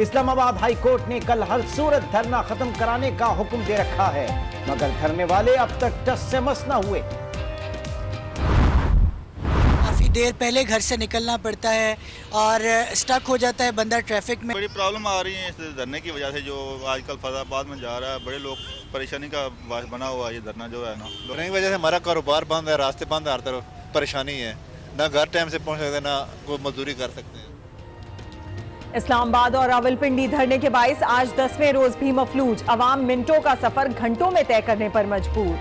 Islamabad high court ने कल हर सूरत धरना खत्म कराने का हुक्म दे रखा है मगर धरने वाले अब तक टस से मस न हुए। काफ़ी देर पहले घर से निकलना पड़ता है और स्टक हो जाता है बंदा ट्रैफ़िक में। बड़ी प्रॉब्लम आ रही है इस धरने की वजह से जो आजकल फैजाबाद में जा रहा है बड़े लोग परेशानी का बना हुआ है ये धरना जो है ना। धरने की वजह से हमारा कारोबार बंद है रास्ते बंद है हर तरफ़ परेशानी है। ना घर टाइम से पहुँच सकते ना कोई मजदूरी कर सकते हैं। इस्लामाबाद और रावलपिंडी धरने के बाईस आज दसवें रोज भी मफलूज। अवाम मिनटों का सफ़र घंटों में तय करने पर मजबूर।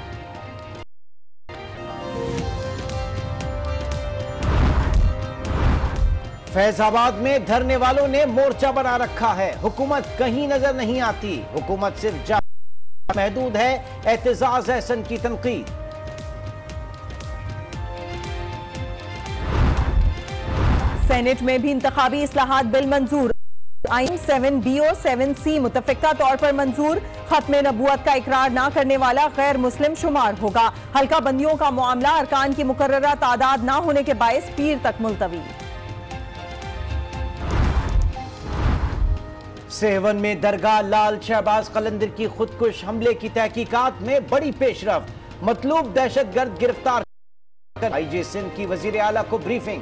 फैजाबाद में धरने वालों ने मोर्चा बना रखा है। हुकूमत कहीं नज़र नहीं आती। हुकूमत सिर्फ़ जा महदूद है। एहतजाज एहसन की तनकीद। सेनेट में भी इंतबी असलाहत बिल मंजूर। आइन सेवन बी ओ सेवन सी मुतफ़ा तौर पर मंजूर। खत्म नबूत का इकरार ना करने वाला गैर मुस्लिम शुमार होगा। हल्का बंदियों का मामला अरकान की मुकर्रा तादाद ना होने के बायस पीर तक मुलतवी। सेवन में दरगाह लाल शहबाज कलंदर की खुदकुश हमले की तहकीकात में बड़ी पेशरफ। मतलूब दहशत गर्द गिरफ़्तार आईजी सिंध की वज़ीर आला को ब्रीफिंग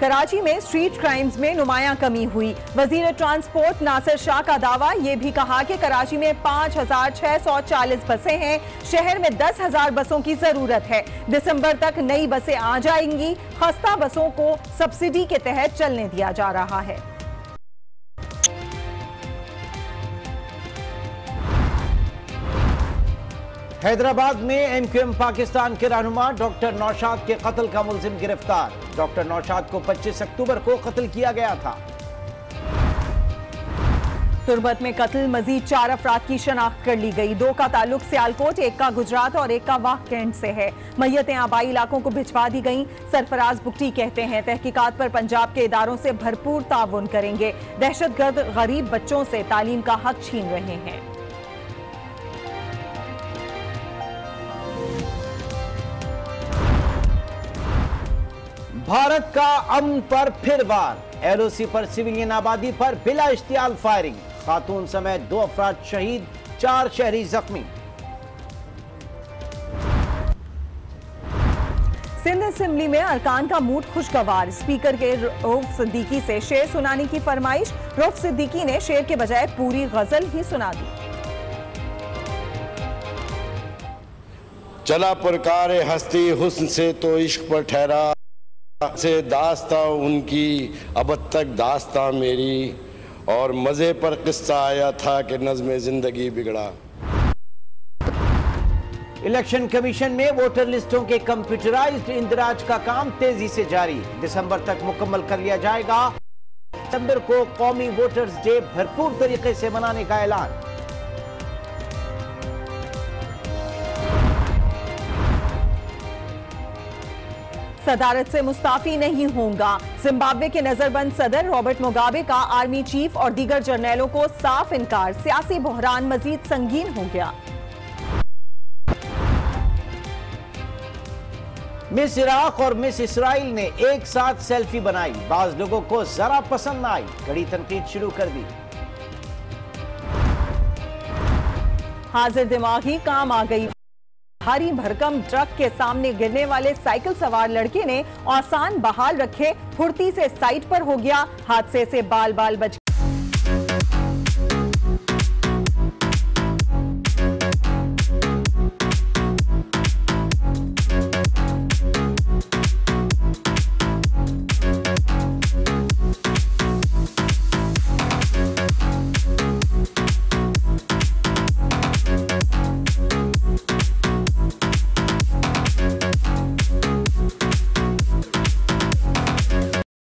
कराची में स्ट्रीट क्राइम्स में नुमाया कमी हुई। वज़ीर ट्रांसपोर्ट नासिर शाह का दावा, ये भी कहा कि कराची में पाँच हज़ार छह सौ चालीस बसें हैं। शहर में दस हज़ार बसों की ज़रूरत है। दिसंबर तक नई बसें आ जाएँगी। खस्ता बसों को सब्सिडी के तहत चलने दिया जा रहा है। हैदराबाद में एमक्यूएम पाकिस्तान के रहनुमा डॉक्टर नौशाद के कत्ल का मुलजिम गिरफ़्तार। डॉक्टर नौशाद को 25 अक्टूबर को कत्ल किया गया था। तुरबत में कत्ल, मजीद चार अफराद की शनाख्त कर ली गई। दो का ताल्लुक सियालकोट, एक का गुजरात और एक का वाह कैंट से है। मैयतें आबाई इलाकों को भिजवा दी गई। सरफराज बुकटी कहते हैं, तहकीकात पर पंजाब के इदारों से भरपूर ताउन करेंगे। दहशतगर्द, गरीब बच्चों से तालीम का हक छीन रहे हैं। भारत का अमन पर फिर वार। एलओसी पर सिविलियन आबादी पर बिला इश्तियाल फायरिंग। खातून समेत दो अफराद शहीद चार शहरी जख्मी। सिंध असेंबली में अरकान का मूड खुशगवार। स्पीकर के रऊफ सिद्दीकी से शेर सुनाने की फरमाइश। रऊफ सिद्दीकी ने शेर के बजाय पूरी गज़ल ही सुना दी। चला पुरकार हस्ती हुस्न से तो इश्क पर ठहरा। से दास्ता, उनकी अब तक दास्ता मेरी, और मज़े पर किस्सा आया था कि नज़म ज़िंदगी बिगड़ा। इलेक्शन कमीशन में वोटर लिस्टों के कंप्यूटराइज्ड इंदराज का काम तेज़ी से जारी। दिसंबर तक मुकम्मल कर लिया जाएगा। दिसंबर को कौमी वोटर्स डे भरपूर तरीके से मनाने का ऐलान। सदारत से मुस्ताफी नहीं होगा जिम्बाब्वे के नजरबंद सदर रॉबर्ट मुगाबे का आर्मी चीफ और दीगर जर्नैलों को साफ़ इनकार। सियासी बहरान मजीद संगीन हो गया। मिस इराक और मिस इसराइल ने एक साथ सेल्फी बनाई। बाज लोगों को जरा पसंद न आई। कड़ी तनकीद शुरू कर दी। हाजिर दिमागी काम आ गई। भारी भरकम ट्रक के सामने गिरने वाले साइकिल सवार लड़के ने आसान बहाल रखे, फुर्ती से साइड पर हो गया, हादसे से बाल बाल बच